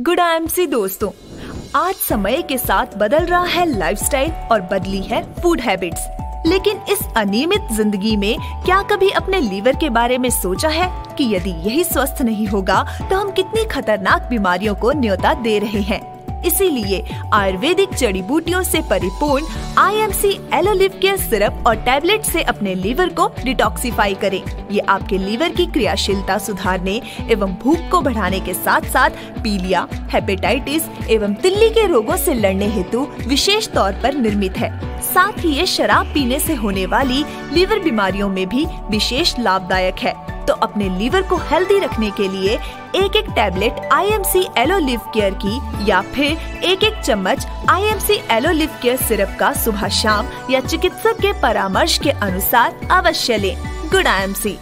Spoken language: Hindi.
गुड आई एम सी दोस्तों। आज समय के साथ बदल रहा है लाइफस्टाइल और बदली है फ़ूड हैबिट्स लेकिन इस अनियमित ज़िंदगी में क्या कभी अपने लीवर के बारे में सोचा है कि यदि यही स्वस्थ नहीं होगा तो हम कितनी खतरनाक बीमारियों को न्योता दे रहे हैं? इसीलिए आयुर्वेदिक जड़ी बूटियों से परिपूर्ण I M C aloe liv care syrup और टैबलेट से अपने लीवर को डिटॉक्सिफाई करें। ये आपके लीवर की क्रियाशीलता सुधारने एवं भूख को बढ़ाने के साथ साथ पीलिया हेपेटाइटिस एवं तिल्ली के रोगों से लड़ने हेतु विशेष तौर पर निर्मित है साथ ही ये शराब पीने से होने वाली लीवर बीमारियों में भी विशेष लाभदायक है अपने लीवर को हेल्दी रखने के लिए एक एक tablet I M C aloe liv care की या फिर एक एक चम्मच I M C aloe liv care syrup का सुबह शाम या चिकित्सक के परामर्श के अनुसार अवश्य लें। Good I M C